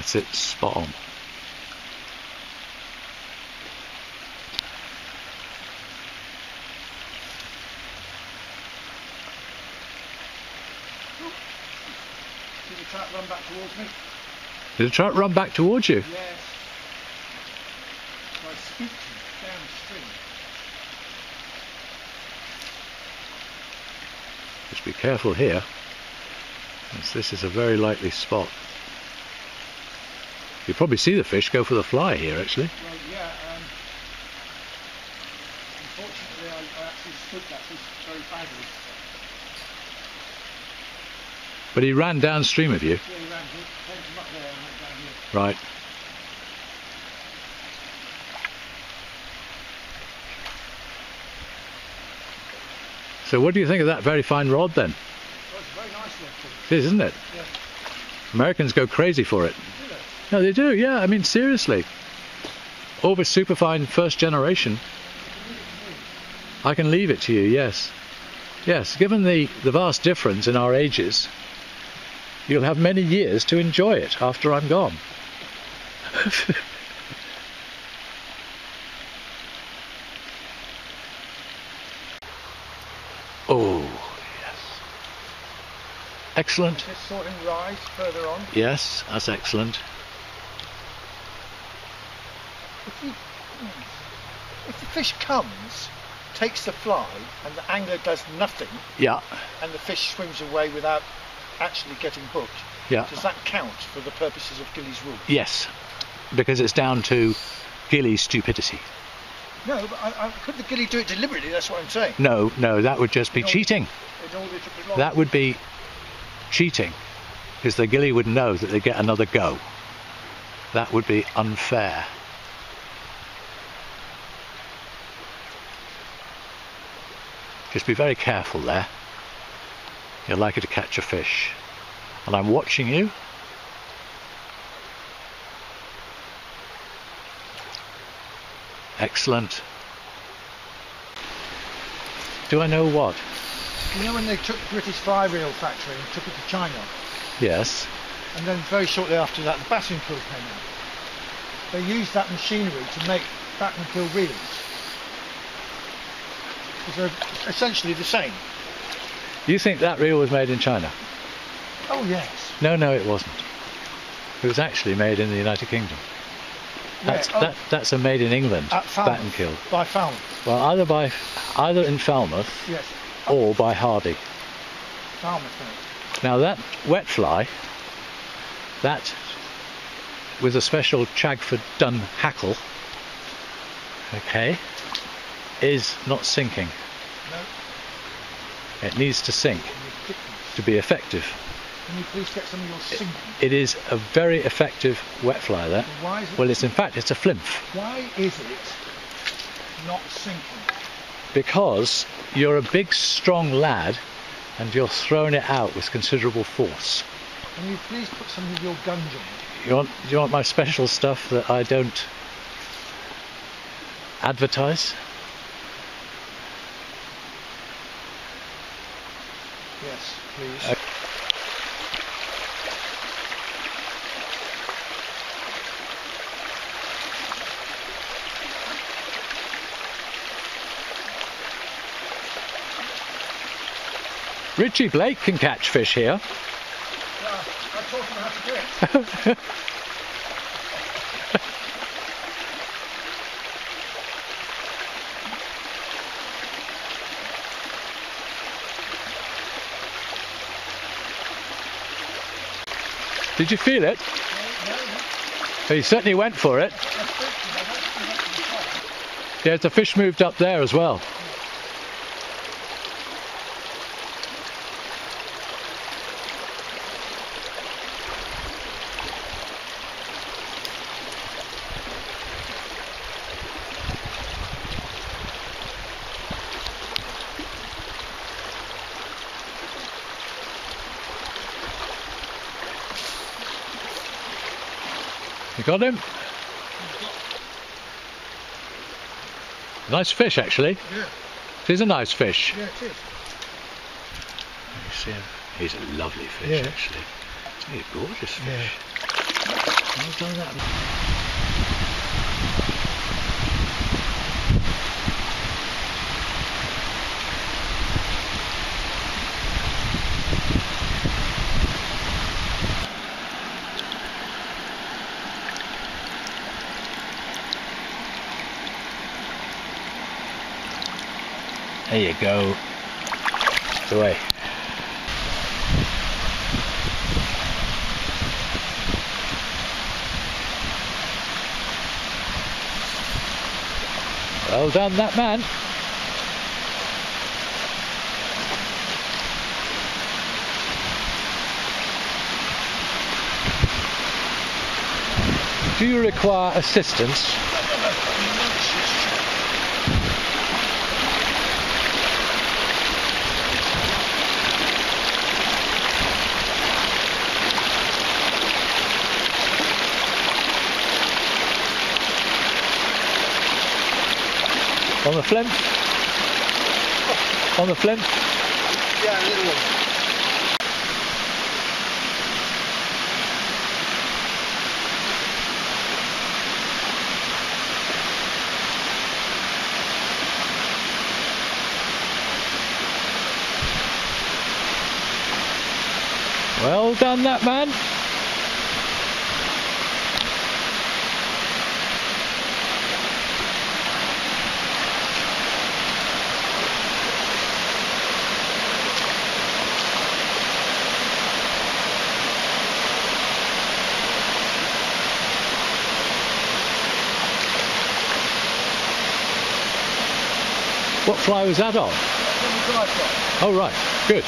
That's it, spot on. Did the trout run back towards me? Did the trout run back towards you? Yes. I scooped him downstream. Just be careful here. as this is a very likely spot. You probably see the fish go for the fly here actually. Well, yeah. Um, unfortunately, I, I actually spooked that fish very badly. But he ran downstream of you. Yeah, he ran. He came from up there and went down here. Right. So what do you think of that very fine rod then? Well, it's a very nice one. It is, isn't it? Yeah. Americans go crazy for it. No, they do, yeah. I mean, seriously. Orvis Superfine first generation. I can leave it to you, yes. Yes, given the, the vast difference in our ages, you'll have many years to enjoy it after I'm gone. oh, yes. Excellent. Just saw further on. Yes, that's excellent. If, the fish comes, takes the fly, and the angler does nothing, Yeah, and the fish swims away without actually getting hooked, yeah. does that count for the purposes of Ghillie's rule? Yes, because it's down to Ghillie's stupidity. No, but I, I, could the Ghillie do it deliberately? That's what I'm saying. No, no, that would just be cheating. Order to belong. That would be cheating, because the Ghillie would know that they get another go. That would be unfair. Just be very careful there. You're likely to catch a fish. And I'm watching you. Excellent. Do I know what? You know when they took British fly reel factory and took it to China, Yes. and then very shortly after that, the Battenkill came out. They used that machinery to make Battenkill reels. They're essentially the same. You think that reel was made in China? Oh yes. No, no, it wasn't. It was actually made in the United Kingdom. That's? Oh, that, that's a made in England at Falmouth. bat. By Falmouth. Well, either by either in Falmouth Yes. or by Hardy. Falmouth. Now that wet fly, that with a special Chagford Dun hackle, okay, is not sinking. No. It needs to sink to be effective. Can you please get some of your sinking? It is a very effective wet fly. That. Why is it? Well, it's in fact it's a flymph. Why is it not sinking? because you're a big, strong lad and you're throwing it out with considerable force. Can you please put some of your gunge on it? You want, you want my special stuff that I don't advertise? Yes, please. Uh, Richie Blake can catch fish here. Yeah, I taught him how to do it. Did you feel it? He certainly went for it. Yeah, the fish moved up there as well. You got him? Nice fish, actually. Yeah, It is a nice fish. yeah, it is. You see him? He's a lovely fish, Yeah. actually. He's a gorgeous fish. Yeah. There you go. Away. Well done, that man. Do you require assistance? On the flymph? On the flymph? Yeah, a little one. Well done, that man. What fly was that on? On the dry fly. Oh, right. Good.